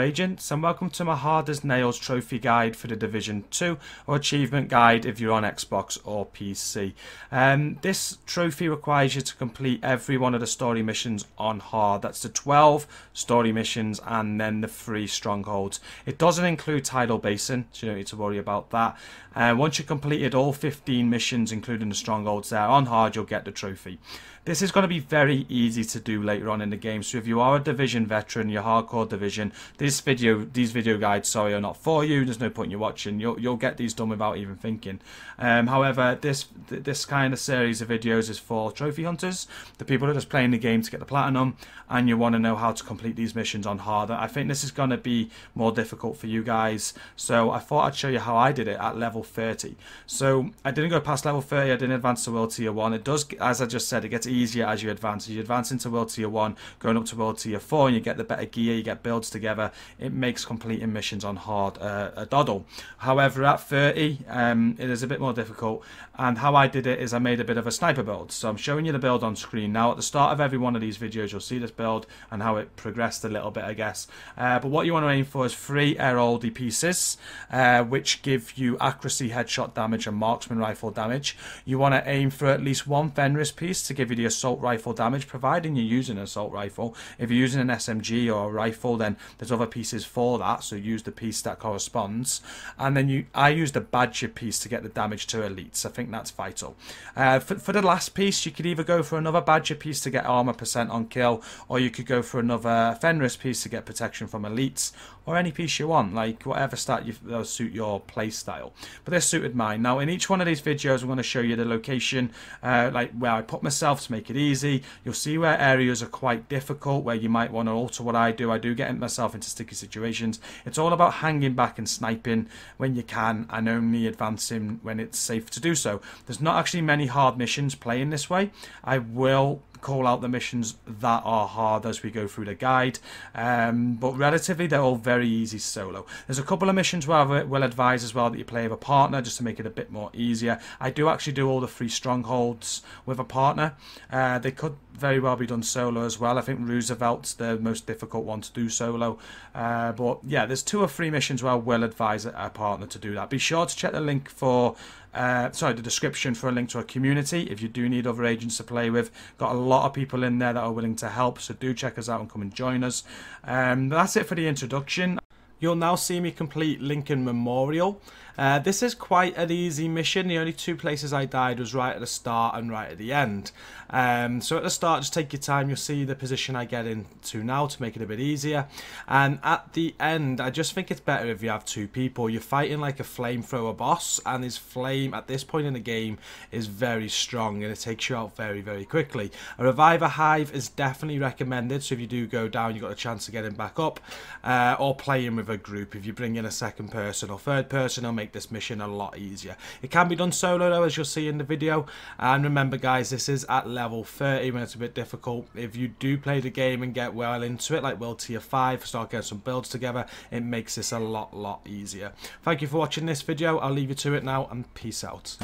Agents and welcome to my Hard as Nails trophy guide for the Division 2 or achievement guide if you're on Xbox or PC. Um, this trophy requires you to complete every one of the story missions on hard. That's the 12 story missions and then the three strongholds. It doesn't include Tidal Basin so you don't need to worry about that. Uh, once you've completed all 15 missions including the strongholds there on hard you'll get the trophy. This is going to be very easy to do later on in the game. So if you are a division veteran, your hardcore division, this video, these video guides, sorry, are not for you. There's no point in you watching. You'll you'll get these done without even thinking. Um, however, this this kind of series of videos is for trophy hunters, the people that are just playing the game to get the platinum, and you want to know how to complete these missions on harder. I think this is going to be more difficult for you guys. So I thought I'd show you how I did it at level 30. So I didn't go past level 30. I didn't advance to world tier one. It does, as I just said, it gets easier as you advance. As you advance into World Tier 1, going up to World Tier 4, and you get the better gear, you get builds together, it makes completing missions on hard uh, a doddle. However, at 30, um, it is a bit more difficult, and how I did it is I made a bit of a sniper build. So I'm showing you the build on screen. Now, at the start of every one of these videos, you'll see this build and how it progressed a little bit, I guess. Uh, but what you want to aim for is three Airaldi pieces, uh, which give you accuracy, headshot damage, and marksman rifle damage. You want to aim for at least one Fenris piece to give you the assault rifle damage, providing you're using an assault rifle. If you're using an SMG or a rifle, then there's other pieces for that, so use the piece that corresponds. And then you, I used a Badger piece to get the damage to elites. I think that's vital. Uh, for, for the last piece, you could either go for another Badger piece to get armor percent on kill, or you could go for another Fenris piece to get protection from elites, or any piece you want, like whatever stat you, that'll suit your play style. But this suited mine. Now, in each one of these videos, I'm going to show you the location, uh, like where I put myself to make it easy. You'll see where areas are quite difficult, where you might want to alter what I do. I do get myself into sticky situations. It's all about hanging back and sniping when you can, and only advancing when it's safe to do so. There's not actually many hard missions playing this way. I will call out the missions that are hard as we go through the guide. Um, but relatively, they're all very easy solo. There's a couple of missions where I will advise as well that you play with a partner just to make it a bit more easier. I do actually do all the three strongholds with a partner. Uh, they could very well be done solo as well. I think Roosevelt's the most difficult one to do solo. Uh, but yeah, there's two or three missions where I will advise a partner to do that. Be sure to check the link for uh, sorry, the description for a link to a community if you do need other agents to play with. Got a lot of people in there that are willing to help, so do check us out and come and join us. Um, that's it for the introduction. You'll now see me complete Lincoln Memorial. Uh, this is quite an easy mission. The only two places I died was right at the start and right at the end. Um, so at the start, just take your time. You'll see the position I get into now to make it a bit easier. And at the end, I just think it's better if you have two people. You're fighting like a flamethrower boss, and his flame at this point in the game is very strong, and it takes you out very, very quickly. A reviver hive is definitely recommended. So if you do go down, you've got a chance of getting back up, uh, or playing with a group. If you bring in a second person or third person, it'll make make this mission a lot easier. It can be done solo though, as you'll see in the video. And remember guys, this is at level 30 when it's a bit difficult. If you do play the game and get well into it, like World Tier 5, start getting some builds together, it makes this a lot, lot easier. Thank you for watching this video. I'll leave you to it now and peace out.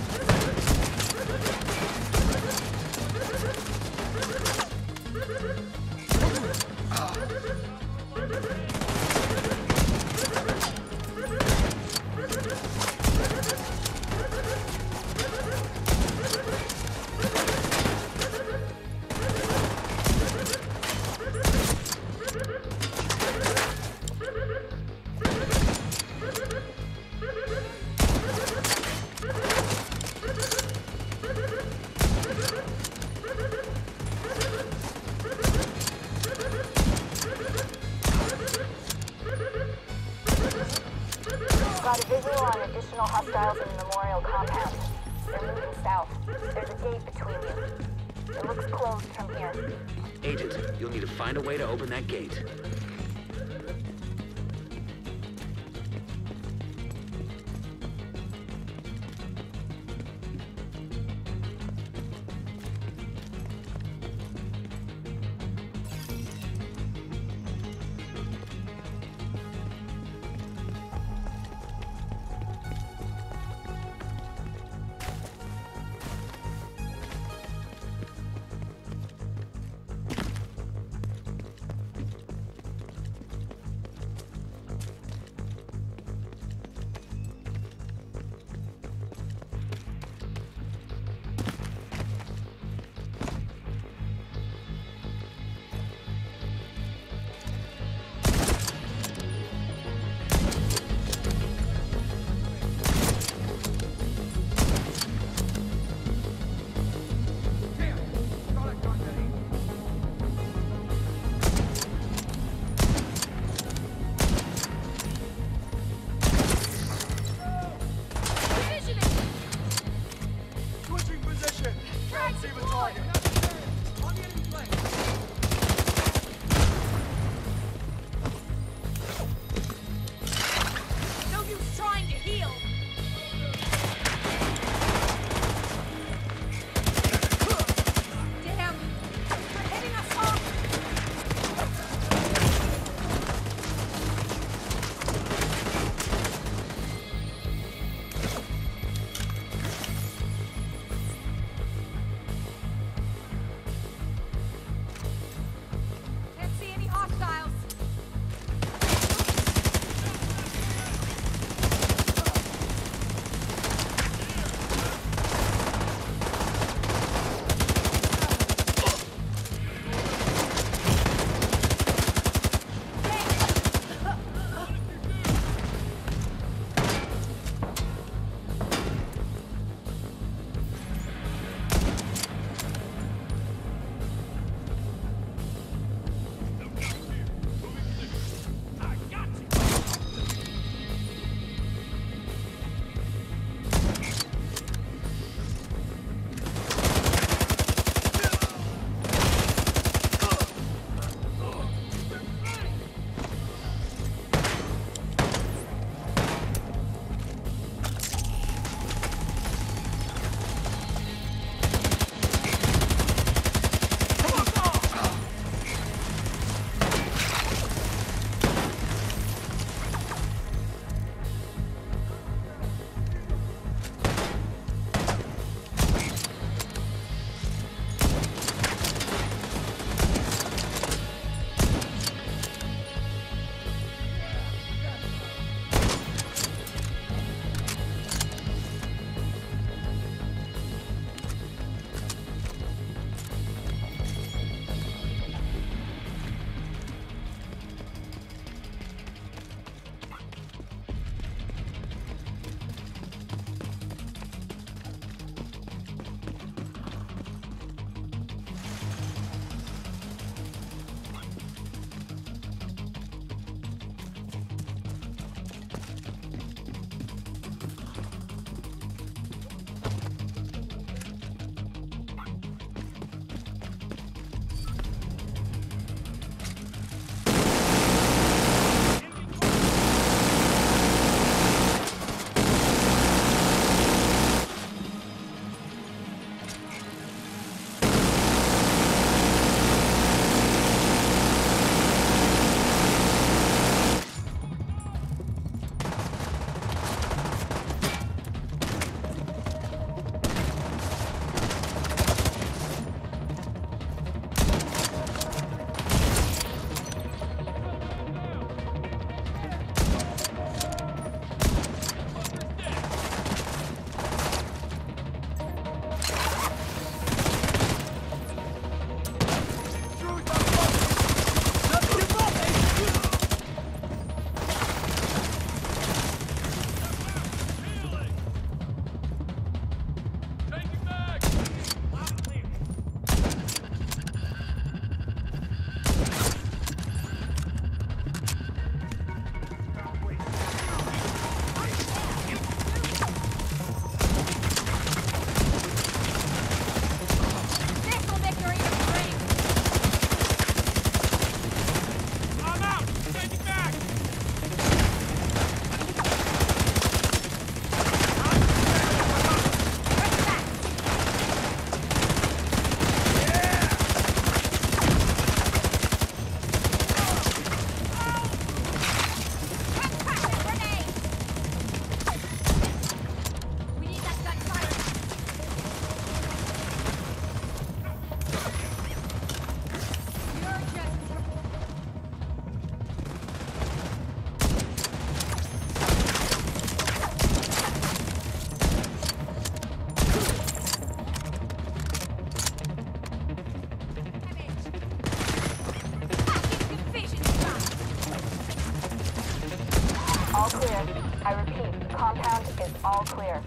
all clear.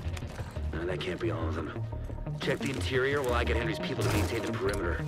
No, that can't be all of them. Check the interior while I get Henry's people to maintain the perimeter.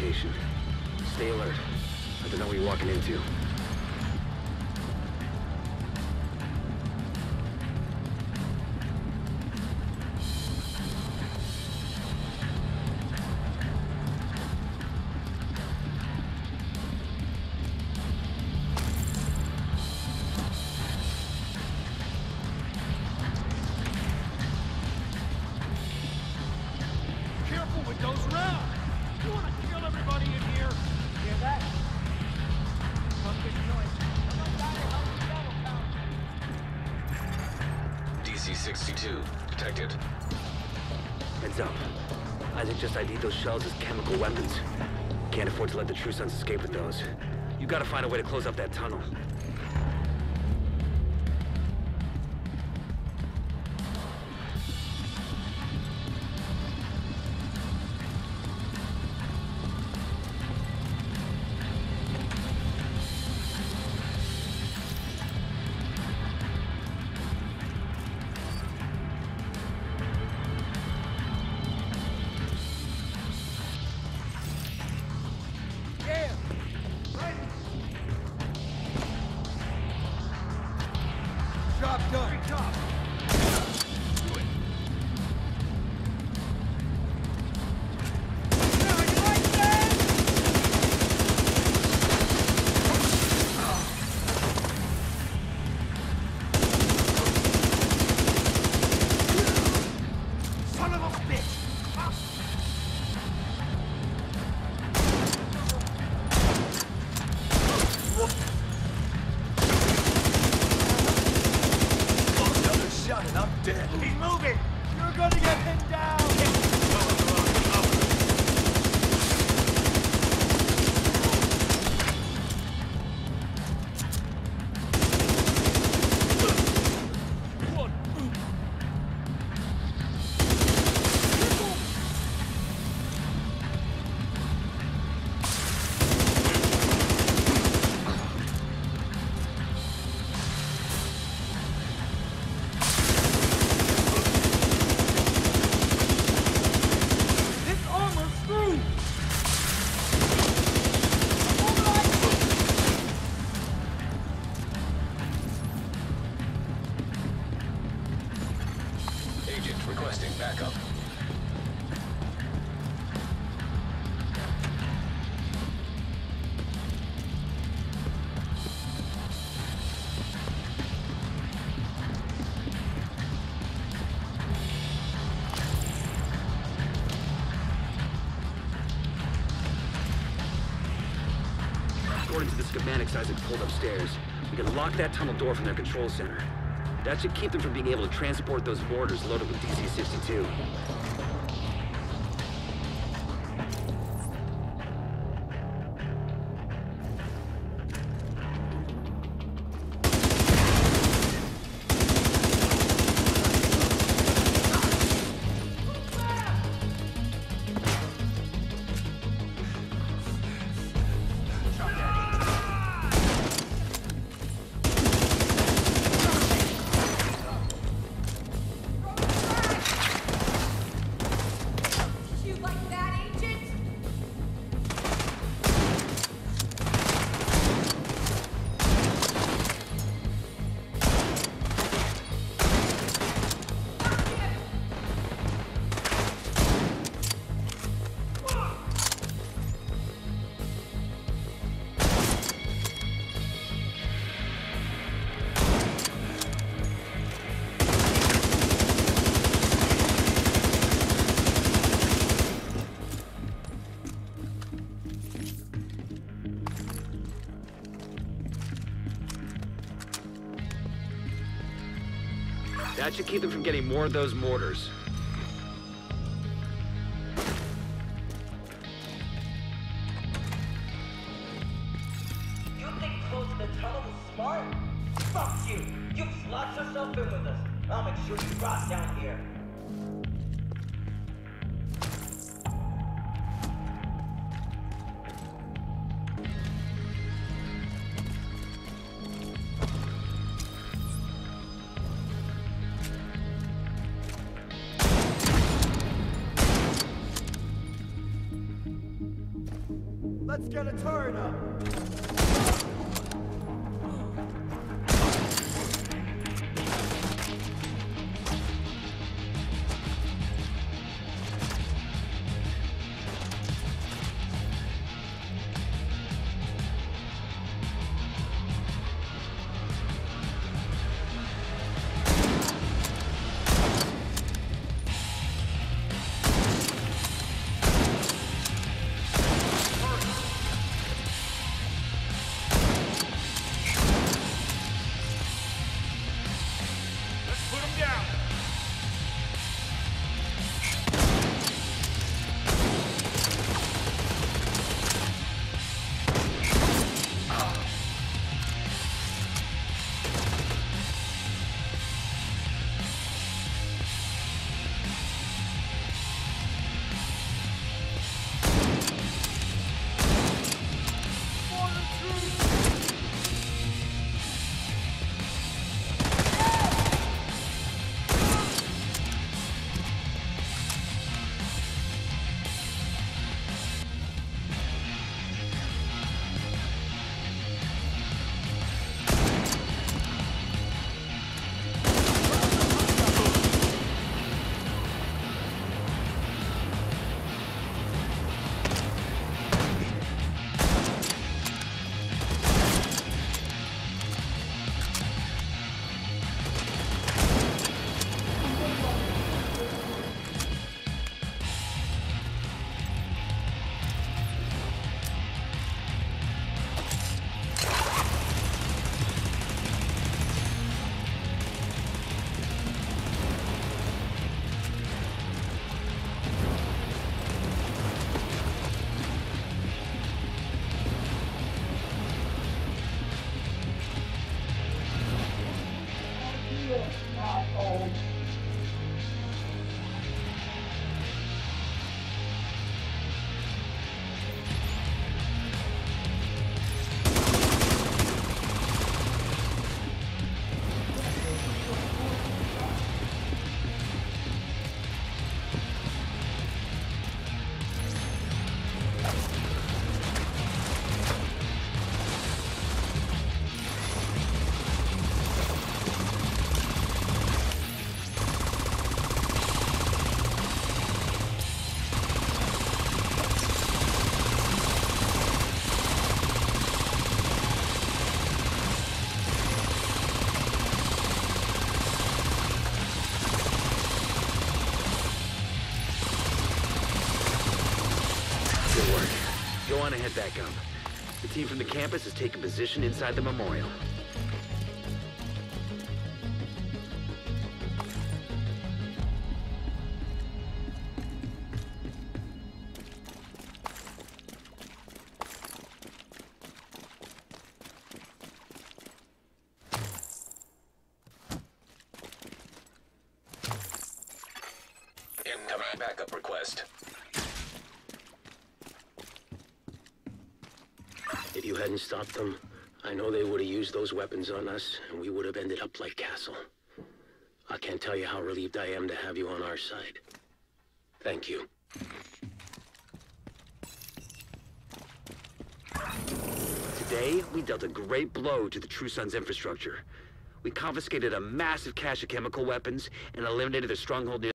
Location. Stay alert. I don't know what you're walking into. ISAC those shells as chemical weapons. Can't afford to let the True Sons escape with those. You gotta find a way to close up that tunnel. Schematics ISAC pulled upstairs, we can lock that tunnel door from their control center. That should keep them from being able to transport those mortars loaded with DC-62. That should keep them from getting more of those mortars. Let's get a turn up. The team from the campus has taken position inside the memorial. Incoming backup request. If you hadn't stopped them, I know they would have used those weapons on us, and we would have ended up like Castle. I can't tell you how relieved I am to have you on our side. Thank you. Today, we dealt a great blow to the True Sons infrastructure. We confiscated a massive cache of chemical weapons and eliminated their stronghold near